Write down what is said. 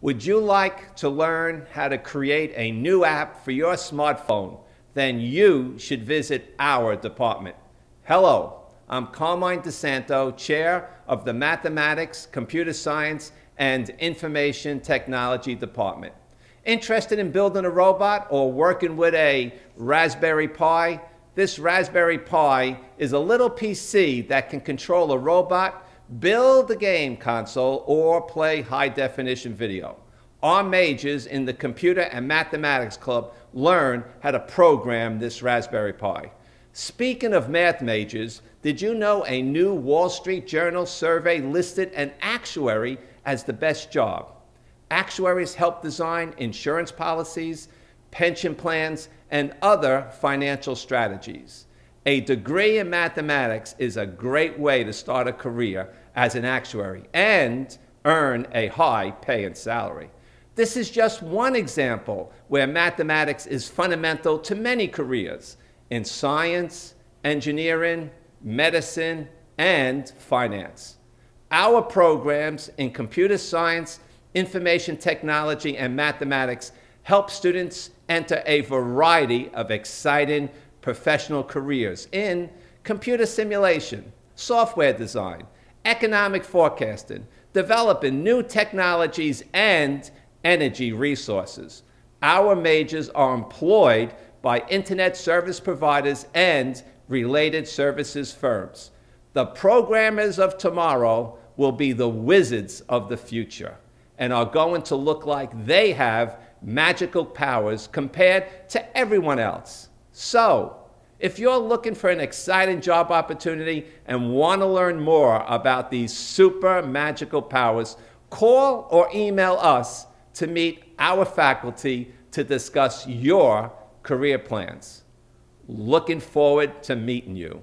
Would you like to learn how to create a new app for your smartphone? Then you should visit our department. Hello, I'm Carmine DeSanto, Chair of the Mathematics, Computer Science, and Information Technology Department. Interested in building a robot or working with a Raspberry Pi? This Raspberry Pi is a little PC that can control a robot build a game console, or play high definition video. Our majors in the Computer and Mathematics Club learn how to program this Raspberry Pi. Speaking of math majors, did you know a new Wall Street Journal survey listed an actuary as the best job? Actuaries help design insurance policies, pension plans, and other financial strategies. A degree in mathematics is a great way to start a career as an actuary and earn a high paying salary. This is just one example where mathematics is fundamental to many careers in science, engineering, medicine, and finance. Our programs in computer science, information technology, and mathematics help students enter a variety of exciting professional careers in computer simulation, software design, economic forecasting, developing new technologies and energy resources. Our majors are employed by internet service providers and related services firms. The programmers of tomorrow will be the wizards of the future and are going to look like they have magical powers compared to everyone else. So, if you're looking for an exciting job opportunity and want to learn more about these super magical powers, call or email us to meet our faculty to discuss your career plans. Looking forward to meeting you.